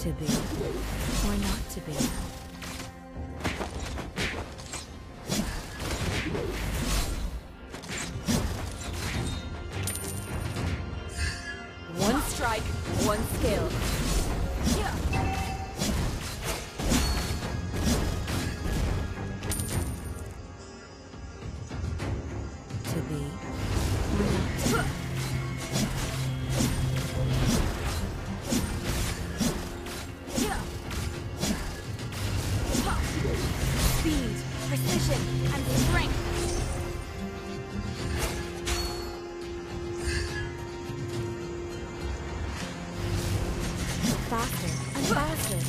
To be or not to be. One strike, one skill. Faster and faster.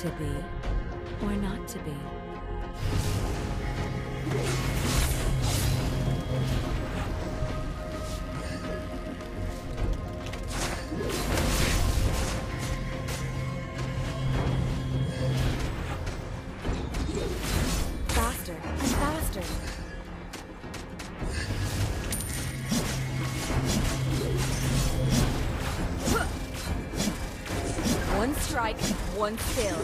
To be or not to be. Faster and faster. One strike, one skill.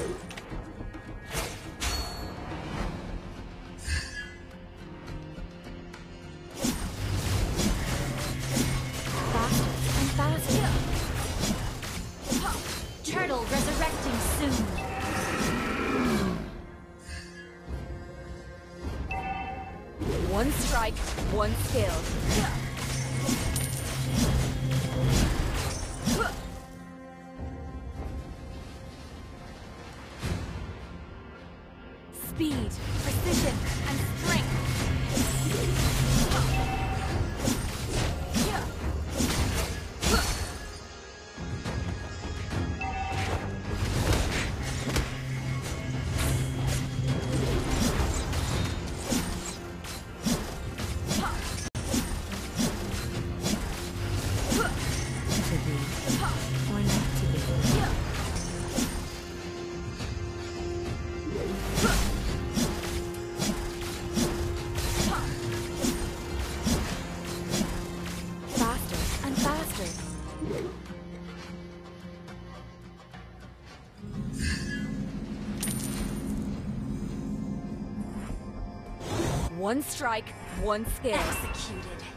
One skill. One strike, one skill. Executed.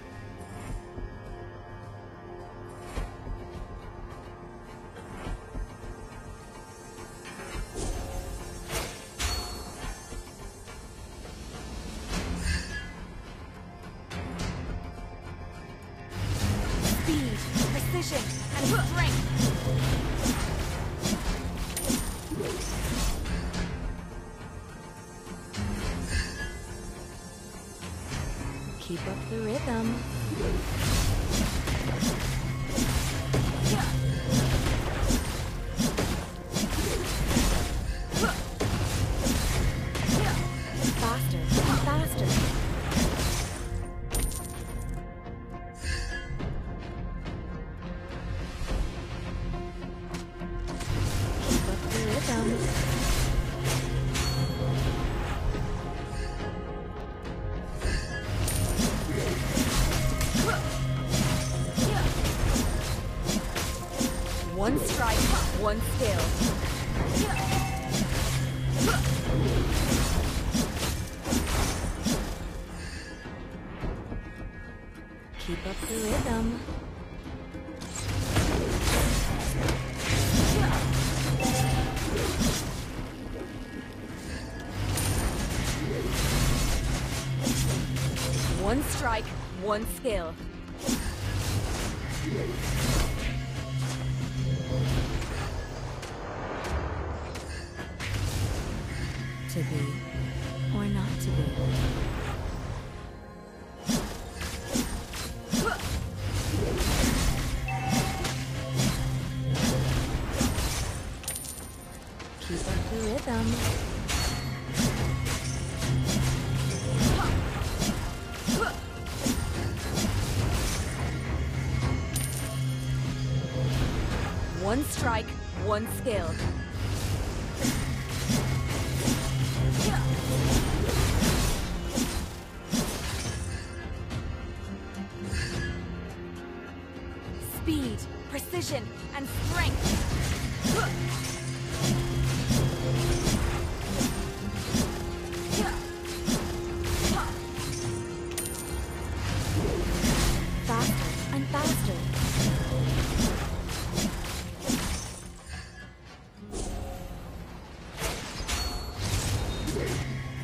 Keep up the rhythm. one skill. keep up the rhythm. One strike, one skill. to be or not to be. One strike, one skill. precision and strength.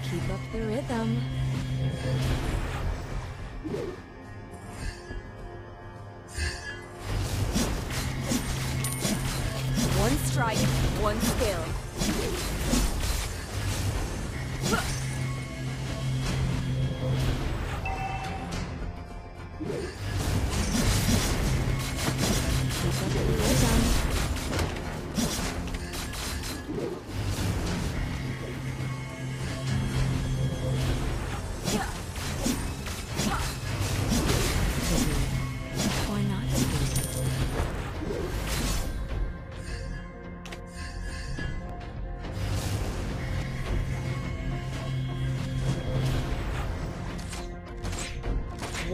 Keep up the rhythm.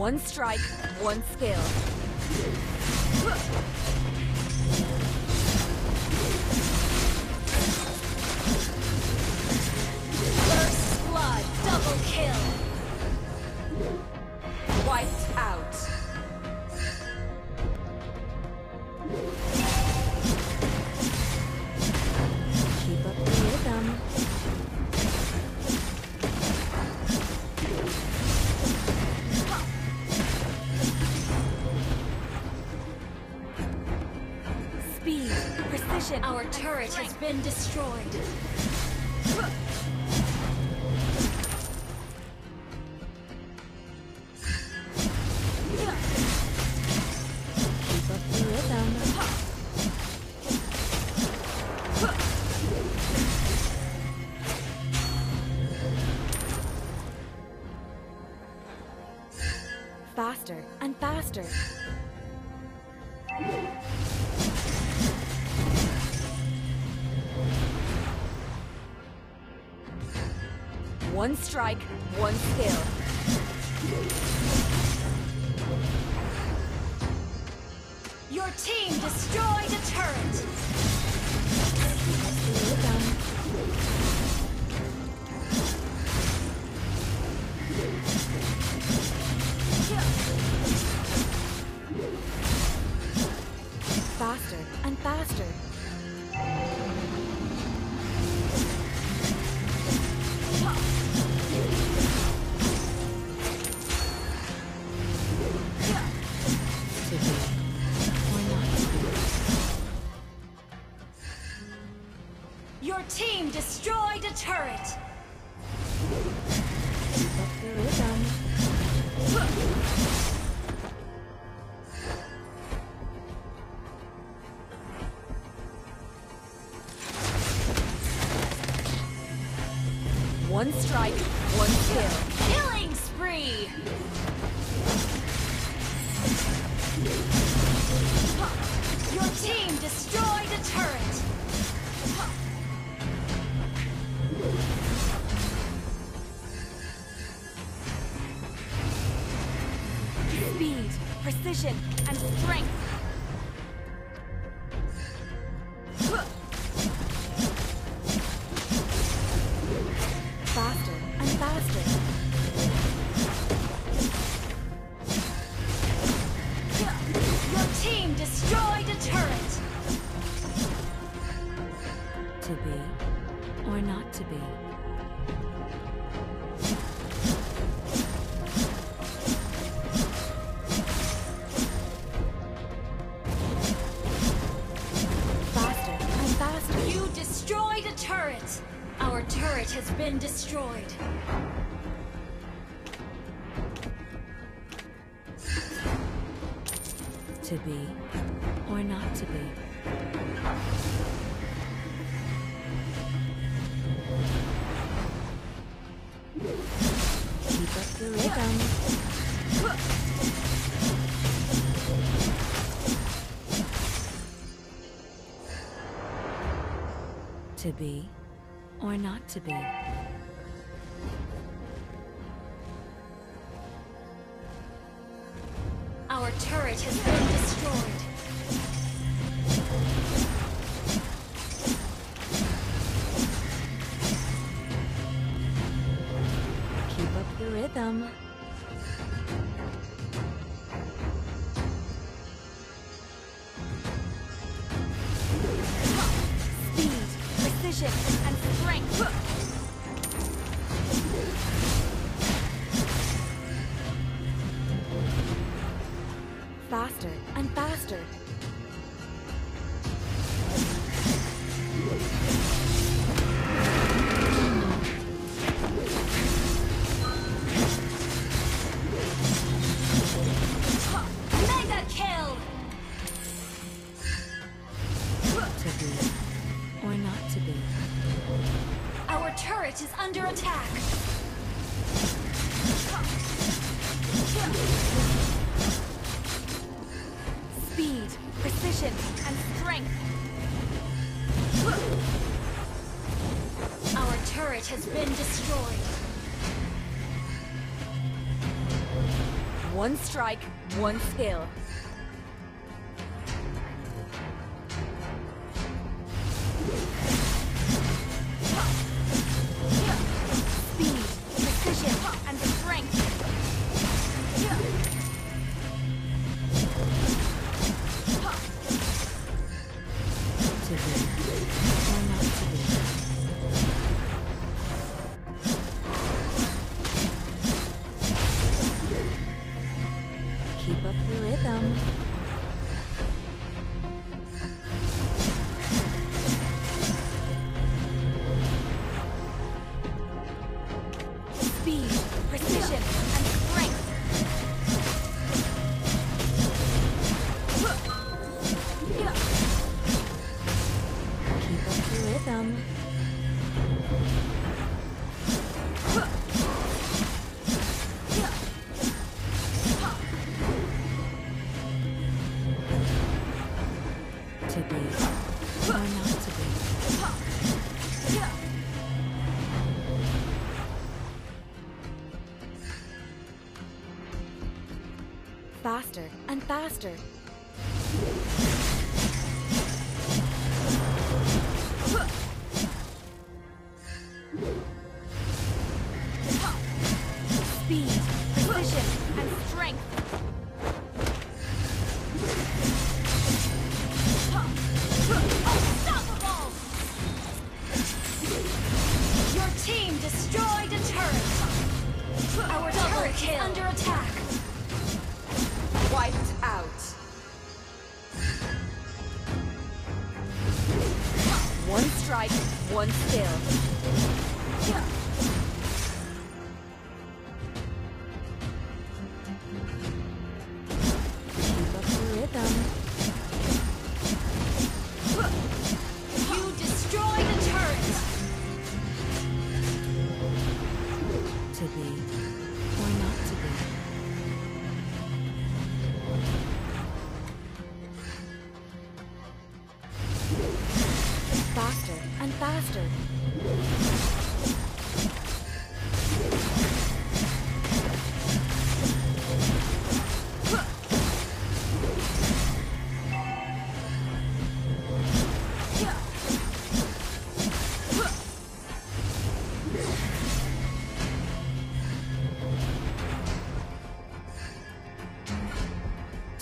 One strike, one skill. turret has been destroyed. Faster and faster. One strike, one kill. Your team destroyed a turret! turret! One strike. strength. Turret Our turret has been destroyed. To be or not to be. Keep up the rhythm. To be or not to be. Our turret has been destroyed. Keep up the rhythm. Faster and faster. Precision, and strength. Our turret has been destroyed. One strike, one skill. And faster.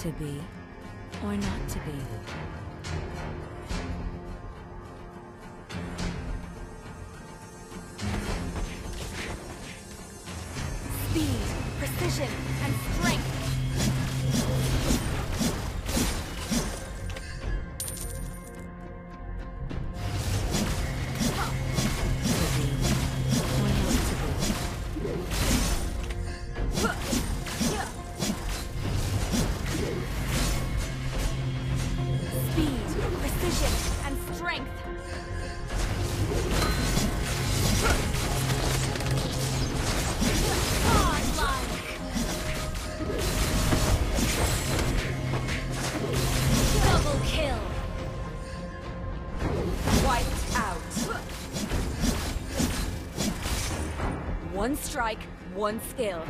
To be or not to be. Speed, precision, One strike, one skill.